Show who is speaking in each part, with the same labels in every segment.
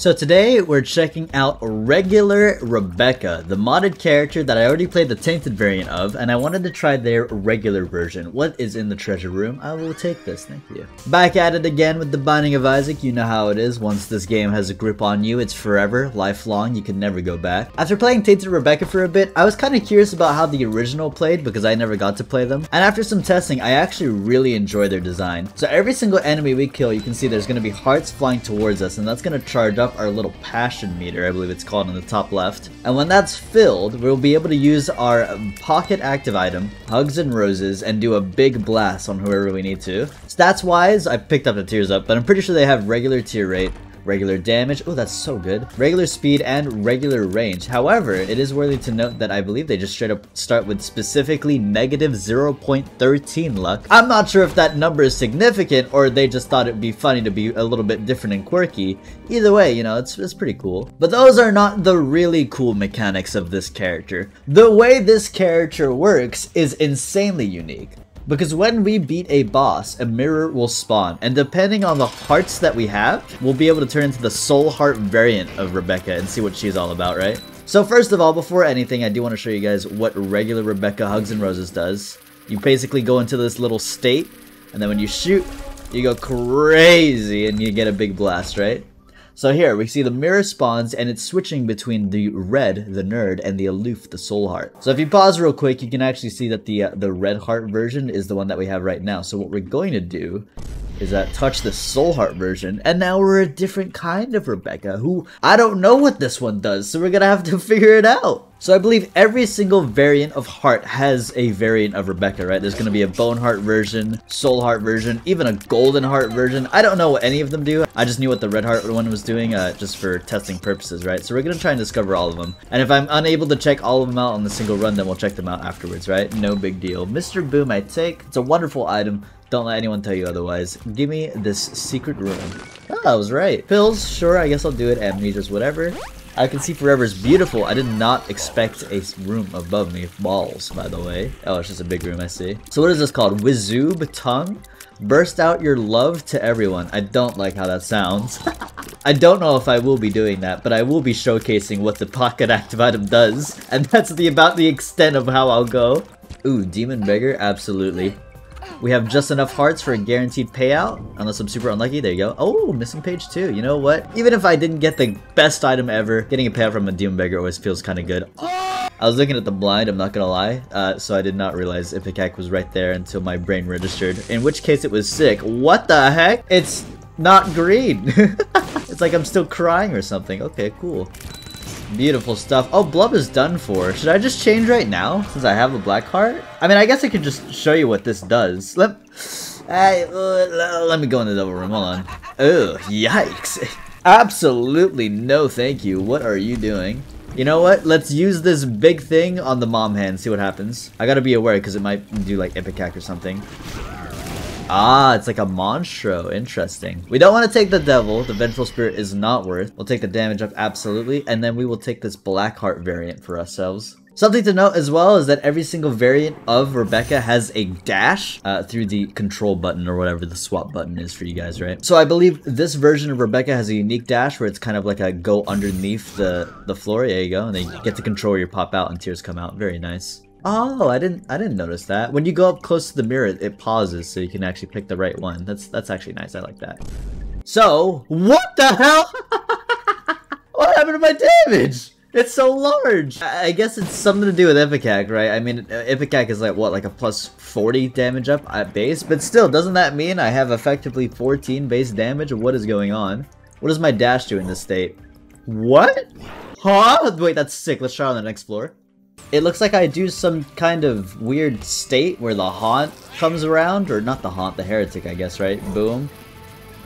Speaker 1: So today we're checking out regular Rebekah, the modded character that I already played the Tainted variant of, and I wanted to try their regular version. What is in the treasure room? I will take this, thank you. Back at it again with the Binding of Isaac, you know how it is. Once this game has a grip on you, it's forever, lifelong, you can never go back. After playing Tainted Rebekah for a bit, I was kind of curious about how the original played because I never got to play them. And after some testing, I actually really enjoy their design. So every single enemy we kill, you can see there's going to be hearts flying towards us, and that's going to charge up our little passion meter, I believe it's called in the top left. And when that's filled, we'll be able to use our pocket active item, Hugs and Roses, and do a big blast on whoever we need to. Stats wise, I picked up the tears up, but I'm pretty sure they have regular tear rate, regular damage, oh that's so good, regular speed, and regular range. However, it is worthy to note that I believe they just straight up start with specifically negative 0.13 luck. I'm not sure if that number is significant or they just thought it'd be funny to be a little bit different and quirky. Either way, you know, it's, it's pretty cool. But those are not the really cool mechanics of this character. The way this character works is insanely unique. Because when we beat a boss, a mirror will spawn, and depending on the hearts that we have, we'll be able to turn into the soul heart variant of Rebekah and see what she's all about, right? So first of all, before anything, I do want to show you guys what regular Rebekah Hugs and Roses does. You basically go into this little state, and then when you shoot, you go crazy and you get a big blast, right? So here, we see the mirror spawns and it's switching between the red, the nerd, and the aloof, the soul heart. So if you pause real quick, you can actually see that the, uh, the red heart version is the one that we have right now. So what we're going to do is that touch the soul heart version and now we're a different kind of Rebekah who I don't know what this one does so we're gonna have to figure it out. So I believe every single variant of Heart has a variant of Rebekah, right? There's gonna be a Bone Heart version, Soul Heart version, even a Golden Heart version. I don't know what any of them do. I just knew what the Red Heart one was doing uh, just for testing purposes, right? So we're gonna try and discover all of them. And if I'm unable to check all of them out on the single run, then we'll check them out afterwards, right? No big deal. Mr. Boom I take. It's a wonderful item. Don't let anyone tell you otherwise. Give me this secret room. Oh, I was right. Pills, sure, I guess I'll do it. Amnesia's whatever. I can see forever is beautiful. I did not expect a room above me. Balls, by the way. Oh, it's just a big room, I see. So what is this called? Wizoob tongue? Burst out your love to everyone. I don't like how that sounds. I don't know if I will be doing that, but I will be showcasing what the pocket active item does. And that's the about the extent of how I'll go. Ooh, Demon Beggar? Absolutely. We have just enough hearts for a guaranteed payout, unless I'm super unlucky. There you go. Oh, missing page two. You know what? Even if I didn't get the best item ever, getting a payout from a Demon Beggar always feels kind of good. I was looking at the blind, I'm not gonna lie, uh, so I did not realize Ipecac was right there until my brain registered, in which case it was sick. What the heck? It's not green. it's like I'm still crying or something. Okay, cool. Beautiful stuff. Oh, Blub is done for. Should I just change right now since I have a black heart? I mean, I guess I could just show you what this does. Let, uh, let me go in the double room. Hold on. Oh, yikes. Absolutely no thank you. What are you doing? You know what? Let's use this big thing on the mom hand, see what happens. I gotta be aware because it might do like Ipecac or something. Ah, it's like a monstro. Interesting. We don't want to take the devil. The vengeful spirit is not worth. We'll take the damage up absolutely, and then we will take this black heart variant for ourselves. Something to note as well is that every single variant of Rebekah has a dash uh, through the control button or whatever the swap button is for you guys, right? So I believe this version of Rebekah has a unique dash where it's kind of like a go underneath the, the floor. There you go. And then you get to control your pop out and tears come out. Very nice. Oh, I didn't I didn't notice that. When you go up close to the mirror, it pauses so you can actually pick the right one. That's that's actually nice. I like that. So, what the hell? what happened to my damage? It's so large! I guess it's something to do with Ipecac, right? I mean, uh, Ipecac is like, what, like a plus 40 damage up at base? But still, doesn't that mean I have effectively 14 base damage? What is going on? What does my dash do in this state? What? Huh? Wait, that's sick. Let's try on the next floor. It looks like I do some kind of weird state where the haunt comes around, or not the haunt, the heretic, I guess, right? Boom.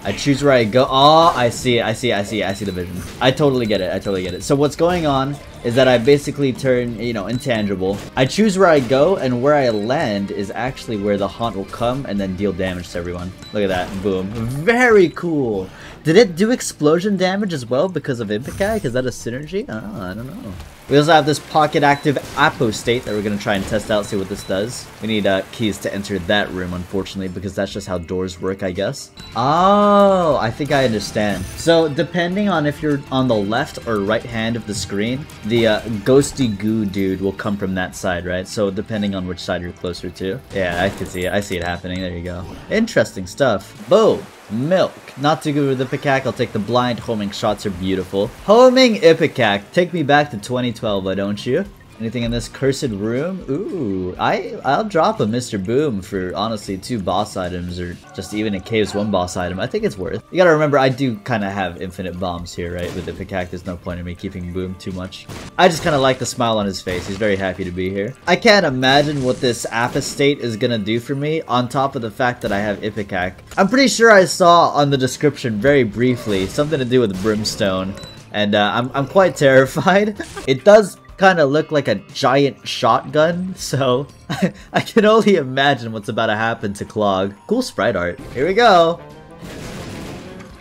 Speaker 1: I choose where I go. Oh, I see it, I see it, I see it, I see the vision. I totally get it, I totally get it. So what's going on is that I basically turn, you know, intangible. I choose where I go, and where I land is actually where the haunt will come and then deal damage to everyone. Look at that, boom. Very cool. Did it do explosion damage as well because of? Is that a synergy? Oh, I don't know. We also have this pocket active apostate that we're going to try and test out, see what this does. We need uh, keys to enter that room, unfortunately, because that's just how doors work, I guess. Oh, I think I understand. So, depending on if you're on the left or right hand of the screen, the uh, ghosty goo dude will come from that side, right? So, depending on which side you're closer to. Yeah, I can see it. I see it happening. There you go. Interesting stuff. Boom. Milk. Not too good with Ipecac, I'll take the blind homing shots are beautiful. Homing Ipecac, take me back to 2012, why don't you? Anything in this cursed room? Ooh, I, I'll drop a Mr. Boom for, honestly, two boss items, or just even a Caves 1 boss item. I think it's worth. You gotta remember, I do kind of have infinite bombs here, right? With Ipecac, there's no point in me keeping Boom too much. I just kind of like the smile on his face. He's very happy to be here. I can't imagine what this apostate is gonna do for me, on top of the fact that I have Ipecac. I'm pretty sure I saw on the description, very briefly, something to do with Brimstone and uh, I'm, I'm quite terrified. it does kind of look like a giant shotgun, so I can only imagine what's about to happen to Clog. Cool sprite art. Here we go.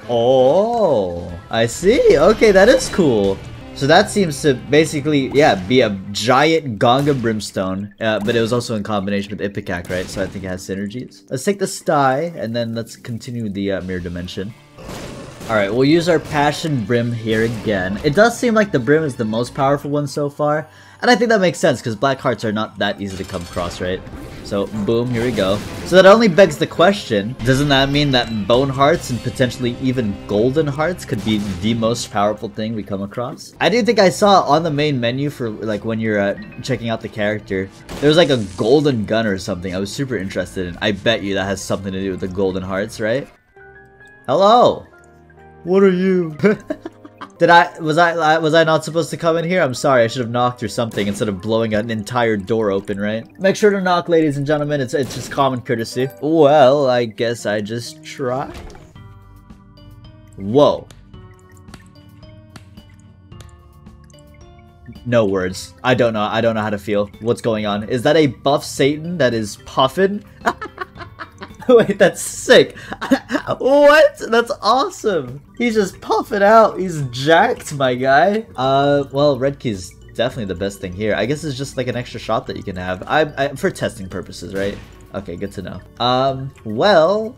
Speaker 1: Oh, I see. Okay, that is cool. So that seems to basically, yeah, be a giant Gonga Brimstone, uh, but it was also in combination with Ipecac, right? So I think it has synergies. Let's take the Stye, and then let's continue the uh, Mirror Dimension. Alright, we'll use our Passion Brim here again. It does seem like the Brim is the most powerful one so far, and I think that makes sense because Black Hearts are not that easy to come across, right? So, boom, here we go. So that only begs the question, doesn't that mean that Bone Hearts and potentially even Golden Hearts could be the most powerful thing we come across? I do think I saw on the main menu for like when you're uh, checking out the character, there's like a golden gun or something I was super interested in. I bet you that has something to do with the Golden Hearts, right? Hello! What are you? Did I was I was I not supposed to come in here? I'm sorry. I should have knocked or something instead of blowing an entire door open, right? Make sure to knock, ladies and gentlemen. It's it's just common courtesy. Well, I guess I just try. Whoa. No words. I don't know. I don't know how to feel. What's going on? Is that a buff Satan that is puffin? Wait, that's sick. what? That's awesome. He's just puffing out. He's jacked, my guy. Uh, well, red key's definitely the best thing here. I guess it's just like an extra shot that you can have. I, I for testing purposes, right? Okay, good to know. Um, well,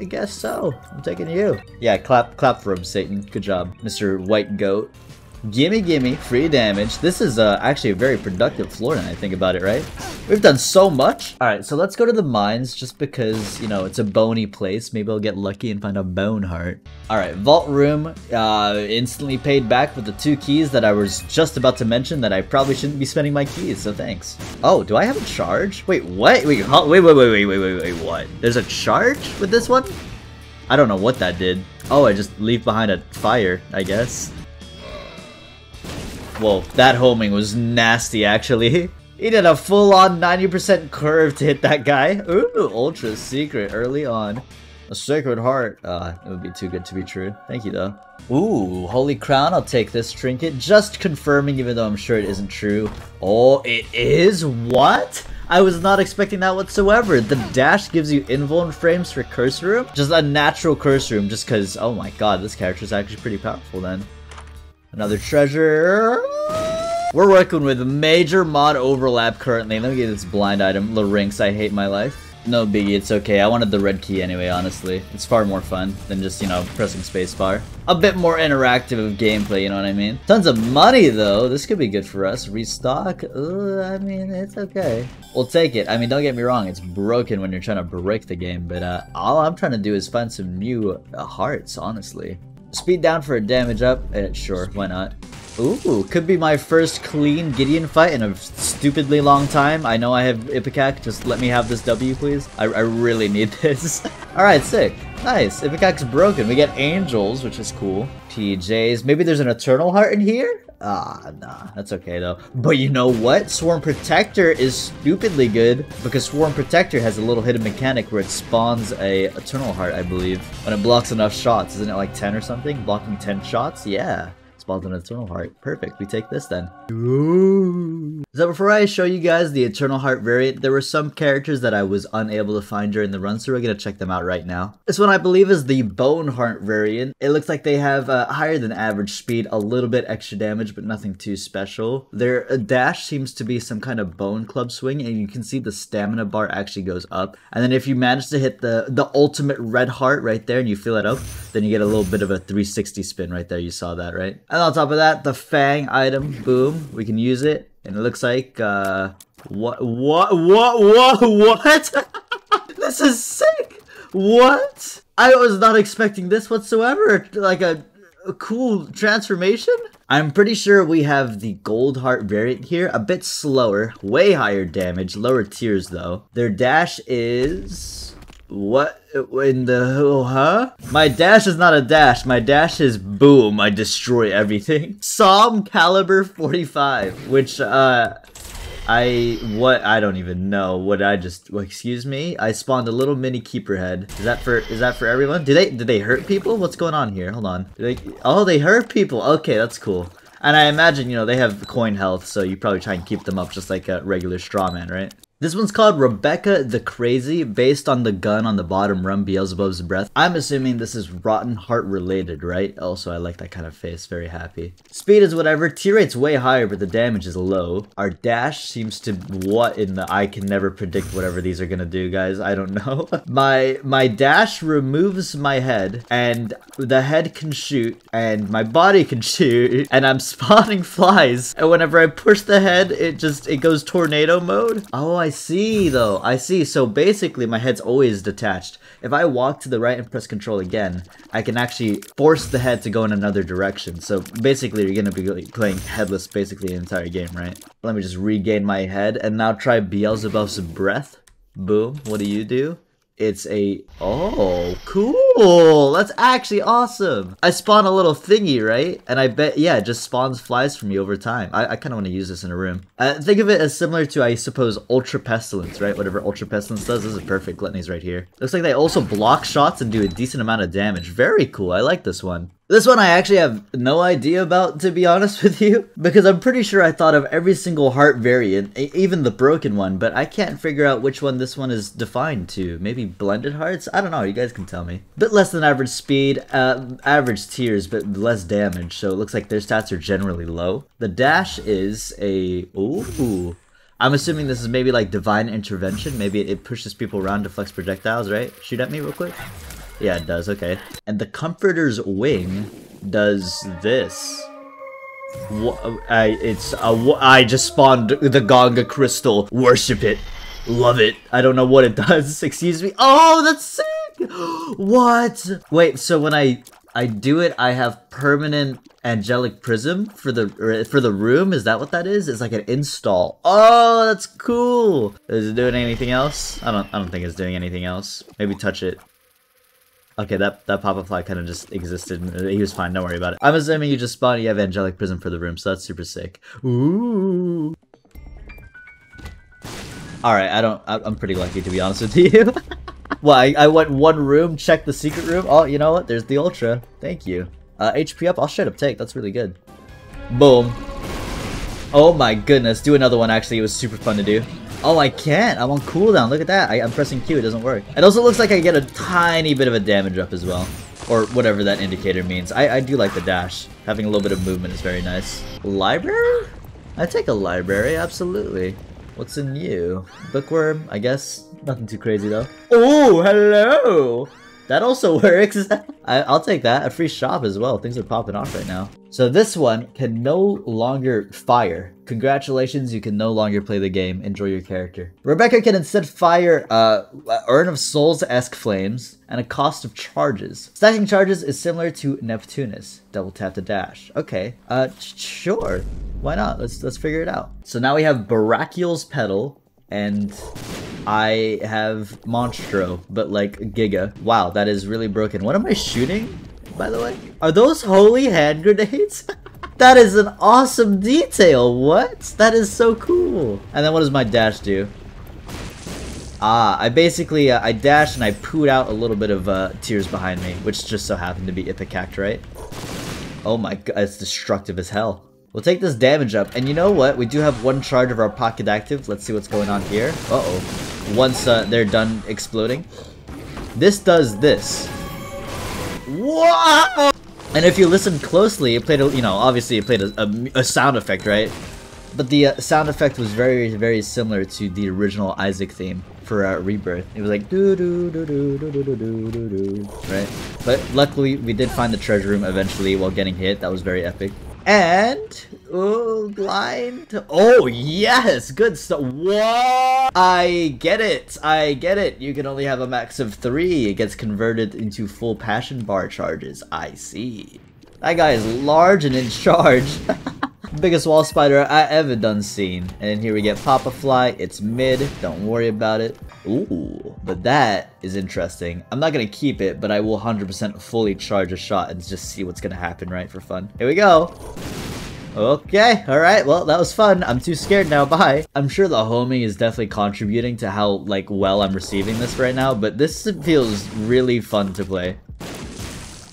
Speaker 1: I guess so. I'm taking you. Yeah, clap, clap for him, Satan. Good job, Mr. White Goat. Gimme gimme, free damage. This is uh, actually a very productive floor now I think about it, right? We've done so much. Alright, so let's go to the mines just because, you know, it's a bony place. Maybe I'll get lucky and find a bone heart. Alright, vault room. Uh, instantly paid back with the two keys that I was just about to mention that I probably shouldn't be spending my keys, so thanks. Oh, do I have a charge? Wait, what? Wait, wait, wait, wait, wait, wait, wait, wait, what? There's a charge with this one? I don't know what that did. Oh, I just leave behind a fire, I guess. Whoa, that homing was nasty, actually. He did a full-on 90% curve to hit that guy. Ooh, ultra secret early on. A sacred heart. Uh, it would be too good to be true. Thank you, though. Ooh, holy crown. I'll take this trinket. Just confirming, even though I'm sure it isn't true. Oh, it is? What? I was not expecting that whatsoever. The dash gives you invuln frames for curse room. Just a natural curse room, just because, oh my god, this character is actually pretty powerful then. Another treasure. We're working with major mod overlap currently. Let me get this blind item. Larynx, I hate my life. No biggie, it's okay. I wanted the red key anyway, honestly. It's far more fun than just, you know, pressing spacebar. A bit more interactive of gameplay, you know what I mean? Tons of money, though. This could be good for us. Restock? Uh, I mean, it's okay. We'll take it. I mean, don't get me wrong. It's broken when you're trying to break the game, but uh, all I'm trying to do is find some new uh, hearts, honestly. Speed down for a damage up? Eh, sure, why not? Ooh, could be my first clean Gideon fight in a stupidly long time. I know I have Ipecac, just let me have this W, please. I, I really need this. Alright, sick. Nice. If it Ipecac's broken. We get angels, which is cool. TJs. Maybe there's an Eternal Heart in here? Ah, nah, that's okay though. But you know what? Swarm Protector is stupidly good because Swarm Protector has a little hidden mechanic where it spawns a Eternal Heart, I believe, when it blocks enough shots. Isn't it like 10 or something? Blocking 10 shots? Yeah spawns an Eternal Heart. Perfect, we take this then. Ooh. So before I show you guys the Eternal Heart variant, there were some characters that I was unable to find during the run, so we're gonna check them out right now. This one I believe is the Bone Heart variant. It looks like they have uh, higher than average speed, a little bit extra damage, but nothing too special. Their uh, dash seems to be some kind of bone club swing, and you can see the stamina bar actually goes up. And then if you manage to hit the, the ultimate red heart right there and you fill it up, then you get a little bit of a 360 spin right there. You saw that, right? And on top of that, the Fang item, boom, we can use it. And it looks like, uh, what, what, what, what, what? this is sick! What? I was not expecting this whatsoever. Like a, a cool transformation? I'm pretty sure we have the Gold Heart variant here, a bit slower, way higher damage, lower tears though. Their dash is... What in the huh? My dash is not a dash. My dash is boom. I destroy everything. Psalm caliber 45, which uh I what I don't even know what I just well, excuse me. I spawned a little mini keeper head. Is that for is that for everyone? Do they did they hurt people? What's going on here? Hold on. They, oh, they hurt people. Okay, that's cool. And I imagine, you know, they have coin health, so you probably try and keep them up just like a regular straw man, right? This one's called Rebekah the Crazy, based on the gun on the bottom run Beelzebub's breath. I'm assuming this is Rotten Heart related, right? Also, I like that kind of face, very happy. Speed is whatever, T rate's way higher, but the damage is low. Our dash seems to, what in the, I can never predict whatever these are gonna do, guys, I don't know. my, my dash removes my head, and the head can shoot, and my body can shoot, and I'm spawning flies, and whenever I push the head, it just, it goes tornado mode. Oh, I I see, though. I see. So basically, my head's always detached. If I walk to the right and press control again, I can actually force the head to go in another direction. So basically, you're going to be playing headless basically the entire game, right? Let me just regain my head and now try Beelzebub's breath. Boom. What do you do? It's a... Oh, cool! That's actually awesome! I spawn a little thingy, right? And I bet, yeah, it just spawns flies for me over time. I, I kind of want to use this in a room. Uh, think of it as similar to, I suppose, Ultra Pestilence, right? Whatever Ultra Pestilence does, this is perfect. Gluttony's right here. Looks like they also block shots and do a decent amount of damage. Very cool. I like this one. This one I actually have no idea about, to be honest with you, because I'm pretty sure I thought of every single heart variant, even the broken one, but I can't figure out which one this one is defined to. Maybe blended hearts? I don't know, you guys can tell me. Bit less than average speed, uh, average tears, but less damage, so it looks like their stats are generally low. The dash is a... Ooh... I'm assuming this is maybe like divine intervention. Maybe it pushes people around to flex projectiles, right? Shoot at me real quick. Yeah, it does. Okay. And the Comforter's Wing does this. I, it's a, I just spawned the Gonga Crystal. Worship it. Love it. I don't know what it does. Excuse me. Oh, that's sick! what? Wait, so when I I do it, I have permanent angelic prism for the for the room. Is that what that is? It's like an install. Oh, that's cool. Is it doing anything else? I don't I don't think it's doing anything else. Maybe touch it. Okay, that, that pop-up fly kind of just existed. He was fine, don't worry about it. I'm assuming you just spawned, you have Angelic Prism for the room, so that's super sick. Ooh. Alright, I don't, I'm pretty lucky to be honest with you. well, I, I went one room, checked the secret room. Oh, you know what? There's the Ultra. Thank you. Uh, HP up, I'll straight up take. That's really good. Boom. Oh my goodness. Do another one, actually. It was super fun to do. Oh, I can't. I'm on cooldown. Look at that. I, am pressing Q. It doesn't work. It also looks like I get a tiny bit of a damage up as well. Or whatever that indicator means. I, I do like the dash. Having a little bit of movement is very nice. Library? I take a library, absolutely. What's in you? Bookworm, I guess. Nothing too crazy though. Oh, hello! That also works. I, will take that. A free shop as well. Things are popping off right now. So this one can no longer fire. Congratulations, you can no longer play the game. Enjoy your character. Rebekah can instead fire uh, Urn of Souls-esque flames and a cost of charges. Stacking charges is similar to Neptunus. Double tap to dash. Okay, uh, sure. Why not? Let's let's figure it out. So now we have Barakiel's Petal and I have Monstro, but like Giga. Wow, that is really broken. What am I shooting, by the way? Are those holy hand grenades? that is an awesome detail. What? That is so cool. And then what does my dash do? Ah, I basically, uh, I dash and I pooed out a little bit of uh, tears behind me, which just so happened to be Ipecac, right? Oh my god, it's destructive as hell. We'll take this damage up, and you know what? We do have one charge of our pocket active. Let's see what's going on here. Uh-oh. Once uh, they're done exploding. This does this. Whoa! And if you listen closely, it played a, you know, obviously it played a, a, a sound effect, right? But the uh, sound effect was very, very similar to the original Isaac theme for uh, Rebirth. It was like doo doo doo doo doo doo doo doo doo, right? But luckily, we did find the treasure room eventually while getting hit. That was very epic. And oh, blind. Oh yes, good stuff. What? I get it. I get it. You can only have a max of three. It gets converted into full passion bar charges. I see. That guy is large and in charge. Biggest wall spider I ever done seen. And here we get Papa Fly. It's mid. Don't worry about it. Ooh, but that is interesting. I'm not gonna keep it, but I will 100% fully charge a shot and just see what's gonna happen, right, for fun. Here we go. Okay, alright, well, that was fun. I'm too scared now, bye. I'm sure the homing is definitely contributing to how, like, well I'm receiving this right now, but this feels really fun to play.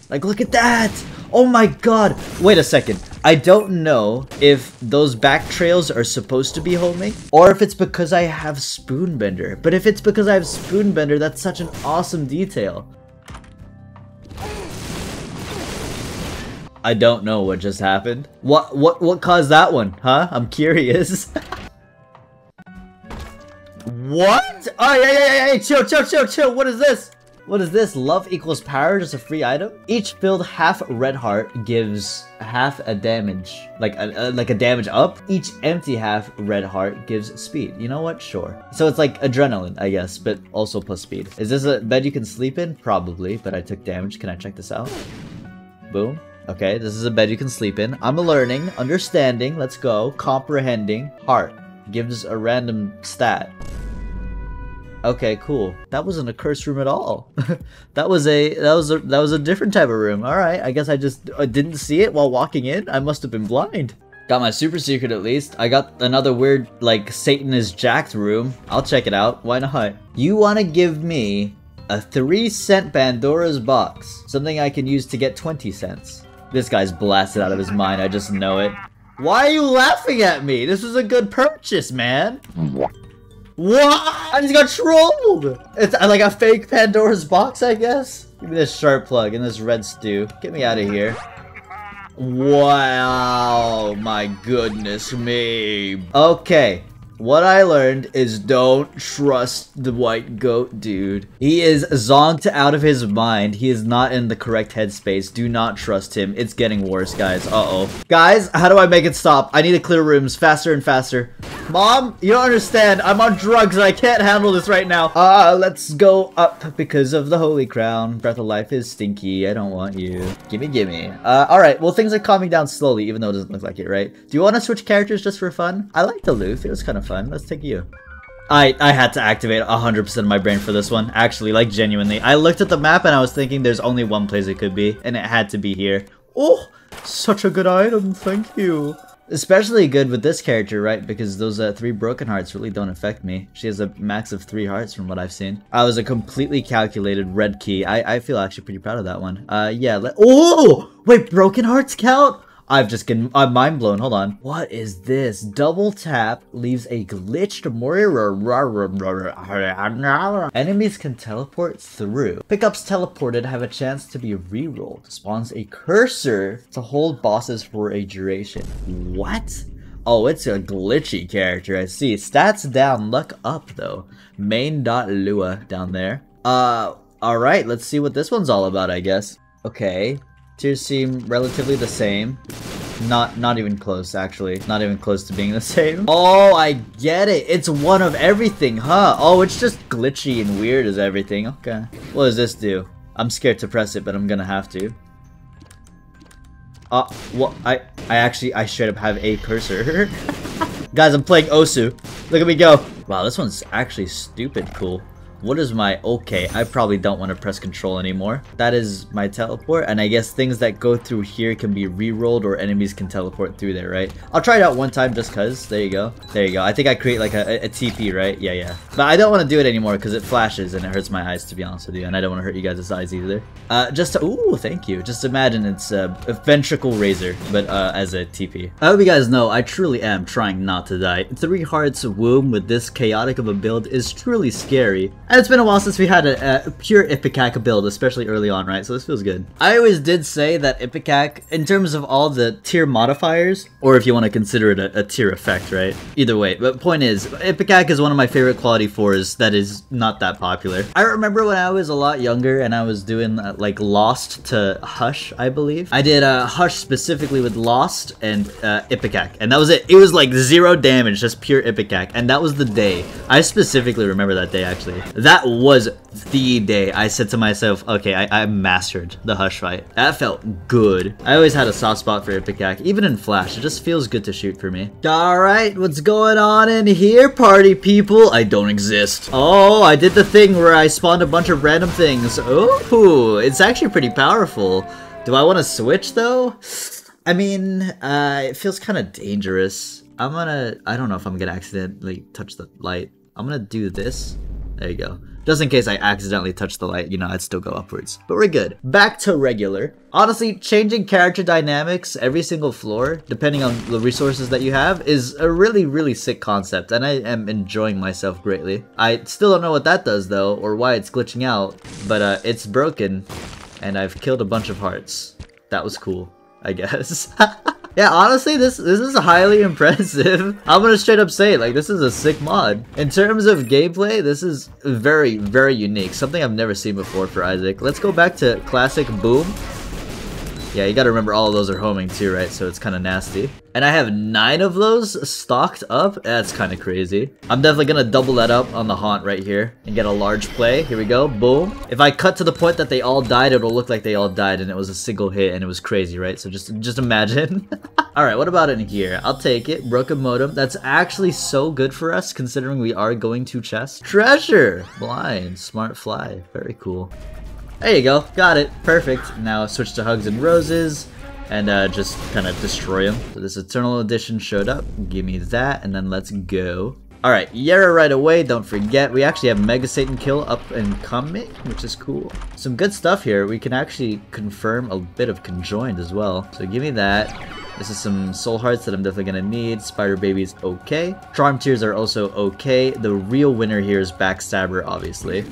Speaker 1: Like, look at that! Oh my god! Wait a second. I don't know if those back trails are supposed to be homing or if it's because I have Spoonbender. But if it's because I have Spoonbender, that's such an awesome detail. I don't know what just happened. What what what caused that one, huh? I'm curious. what? Oh yeah yeah yeah! Chill chill chill chill! What is this? What is this? Love equals power, just a free item? Each filled half red heart gives half a damage, like a, like a damage up. Each empty half red heart gives speed. You know what? Sure. So it's like adrenaline, I guess, but also plus speed. Is this a bed you can sleep in? Probably, but I took damage. Can I check this out? Boom. Okay, this is a bed you can sleep in. I'm learning, understanding, let's go, comprehending, heart. Gives a random stat. Okay, cool. That wasn't a curse room at all. that was a that was a that was a different type of room. All right, I guess I just didn't see it while walking in. I must have been blind. Got my super secret at least. I got another weird like Satan is jacked room. I'll check it out. Why not? You want to give me a 3 cent Pandora's box, something I can use to get 20 cents. This guy's blasted out of his mind. I just know it. Why are you laughing at me? This is a good purchase, man. What? I just got trolled! It's uh, like a fake Pandora's box, I guess? Give me this sharp plug and this red stew. Get me out of here. Wow, my goodness me. Okay, what I learned is don't trust the white goat dude. He is zonked out of his mind. He is not in the correct headspace. Do not trust him. It's getting worse, guys. Uh-oh. Guys, how do I make it stop? I need to clear rooms faster and faster. Mom, you don't understand. I'm on drugs and I can't handle this right now. Uh, let's go up because of the holy crown. Breath of life is stinky. I don't want you. Gimme, gimme. Uh, alright. Well, things are calming down slowly, even though it doesn't look like it, right? Do you want to switch characters just for fun? I like the Luth. It was kind of fun. Let's take you. I, I had to activate 100% of my brain for this one. Actually, like genuinely. I looked at the map and I was thinking there's only one place it could be, and it had to be here. Oh, such a good item, thank you. Especially good with this character, right? Because those uh, three broken hearts really don't affect me. She has a max of three hearts from what I've seen. I was a completely calculated red key. I, I feel actually pretty proud of that one. Uh, yeah. oh! Wait, broken hearts count? I've just getting I'm mind blown. Hold on. What is this? Double tap leaves a glitched mirror. Enemies can teleport through. Pickups teleported have a chance to be rerolled. Spawns a cursor to hold bosses for a duration. What? Oh, it's a glitchy character, I see. Stats down, luck up though. Main.lua down there. Uh, alright, let's see what this one's all about, I guess. Okay, Tears seem relatively the same. Not not even close, actually. Not even close to being the same. Oh, I get it. It's one of everything, huh? Oh, it's just glitchy and weird as everything. Okay. What does this do? I'm scared to press it, but I'm gonna have to. Uh, what? I, I actually, I should have a cursor. Guys, I'm playing Osu. Look at me go. Wow, this one's actually stupid cool. What is my... Okay, I probably don't want to press control anymore. That is my teleport, and I guess things that go through here can be re-rolled or enemies can teleport through there, right? I'll try it out one time just cuz. There you go. There you go. I think I create like a, a, a TP, right? Yeah, yeah. But I don't want to do it anymore because it flashes and it hurts my eyes, to be honest with you, and I don't want to hurt you guys' eyes either. Uh, just to... Ooh, thank you. Just imagine it's a, a ventricle razor, but uh, as a TP. I hope you guys know I truly am trying not to die. Three Hearts Womb with this chaotic of a build is truly scary. And it's been a while since we had a, a pure Ipecac build, especially early on, right? So this feels good. I always did say that Ipecac, in terms of all the tear modifiers, or if you want to consider it a, a tear effect, right? Either way, but point is, Ipecac is one of my favorite quality 4s that is not that popular. I remember when I was a lot younger and I was doing uh, like Lost to Hush, I believe. I did uh, Hush specifically with Lost and uh, Ipecac, and that was it. It was like zero damage, just pure Ipecac, and that was the day. I specifically remember that day, actually. That was the day I said to myself, okay, I, I mastered the Hush fight. That felt good. I always had a soft spot for Ipecac, even in Flash. It just feels good to shoot for me. Alright, what's going on in here, party people? I don't exist. Oh, I did the thing where I spawned a bunch of random things. Oh, it's actually pretty powerful. Do I want to switch, though? I mean, uh, it feels kind of dangerous. I'm gonna, I don't know if I'm gonna accidentally touch the light. I'm gonna do this. There you go. Just in case I accidentally touch the light, you know, I'd still go upwards. But we're good. Back to regular. Honestly, changing character dynamics every single floor, depending on the resources that you have, is a really, really sick concept, and I am enjoying myself greatly. I still don't know what that does, though, or why it's glitching out, but uh, it's broken, and I've killed a bunch of hearts. That was cool, I guess. Yeah, honestly, this this is highly impressive. I'm gonna straight up say, like, this is a sick mod. In terms of gameplay, this is very, very unique. Something I've never seen before for Isaac. Let's go back to classic Boom. Yeah, you gotta remember all of those are homing too, right? So it's kind of nasty. And I have nine of those stocked up? That's kind of crazy. I'm definitely gonna double that up on the Haunt right here and get a large play. Here we go, boom. If I cut to the point that they all died, it'll look like they all died and it was a single hit and it was crazy, right? So just, just imagine. Alright, what about in here? I'll take it. Broken Modem. That's actually so good for us considering we are going to chest. Treasure! Blind. Smart Fly. Very cool. There you go. Got it. Perfect. Now switch to Hugs and Roses and uh, just kind of destroy them. So this Eternal Edition showed up. Give me that, and then let's go. Alright, Yera right away, don't forget, we actually have Mega Satan Kill up and coming, which is cool. Some good stuff here, we can actually confirm a bit of Conjoined as well. So give me that. This is some Soul Hearts that I'm definitely gonna need. Spider Baby's okay. Charm Tears are also okay. The real winner here is Backstabber, obviously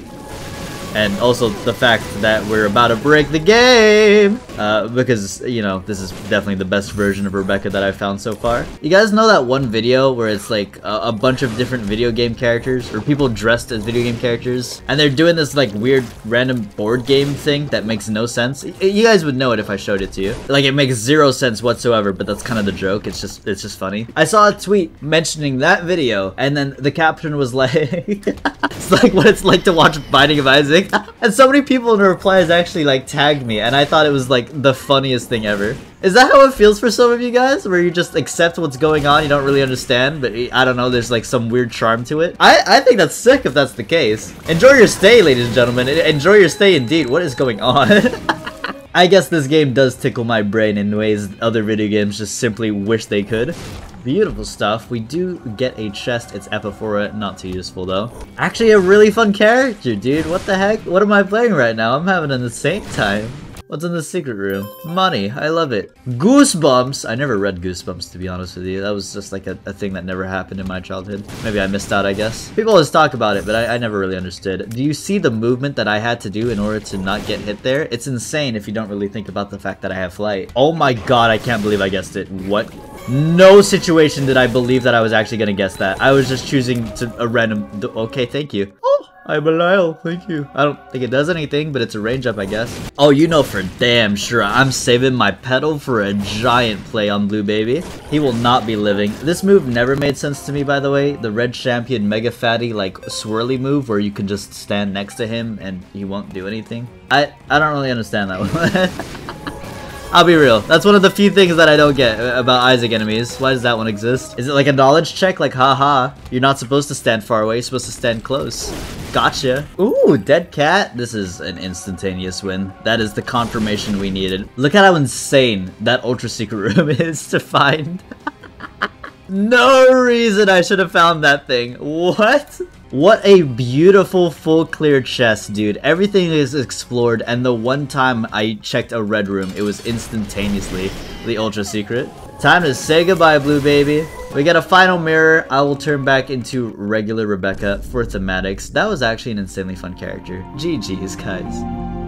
Speaker 1: and also the fact that we're about to break the game uh, because you know this is definitely the best version of Rebekah that I've found so far. You guys know that one video where it's like a, a, bunch of different video game characters or people dressed as video game characters and they're doing this like weird random board game thing that makes no sense. You guys would know it if I showed it to you. Like it makes zero sense whatsoever but that's kind of the joke. It's just it's just funny. I saw a tweet mentioning that video and then the caption was like it's like what it's like to watch Binding of Isaac and so many people in the replies actually like tagged me and I thought it was like the funniest thing ever. Is that how it feels for some of you guys? Where you just accept what's going on, you don't really understand, but I don't know, there's like some weird charm to it? I, I think that's sick if that's the case. Enjoy your stay, ladies and gentlemen. Enjoy your stay indeed. What is going on? I guess this game does tickle my brain in ways other video games just simply wish they could. Beautiful stuff. We do get a chest. It's Epiphora. Not too useful, though. Actually, a really fun character, dude. What the heck? What am I playing right now? I'm having an insane time. What's in the secret room? Money. I love it. Goosebumps. I never read Goosebumps, to be honest with you. That was just like a, a thing that never happened in my childhood. Maybe I missed out, I guess. People always talk about it, but I, I never really understood. Do you see the movement that I had to do in order to not get hit there? It's insane if you don't really think about the fact that I have flight. Oh my god, I can't believe I guessed it. What? No situation did I believe that I was actually gonna guess that. I was just choosing to a random... Okay, thank you. Oh, I Belial, thank you. I don't think it does anything, but it's a range up, I guess. Oh, you know for damn sure I'm saving my petal for a giant play on Blue Baby. He will not be living. This move never made sense to me, by the way. The Red Champion Mega Fatty, like, swirly move where you can just stand next to him and he won't do anything. I, I don't really understand that one. I'll be real. That's one of the few things that I don't get about Isaac enemies. Why does that one exist? Is it like a knowledge check? Like, haha, you're not supposed to stand far away, you're supposed to stand close. Gotcha. Ooh, dead cat. This is an instantaneous win. That is the confirmation we needed. Look at how insane that ultra secret room is to find. no reason I should have found that thing. What? What a beautiful full clear chest, dude. Everything is explored, and the one time I checked a red room, it was instantaneously the ultra secret. Time to say goodbye, blue baby. We got a final mirror. I will turn back into regular Rebekah for thematics. That was actually an insanely fun character. GG's, guys.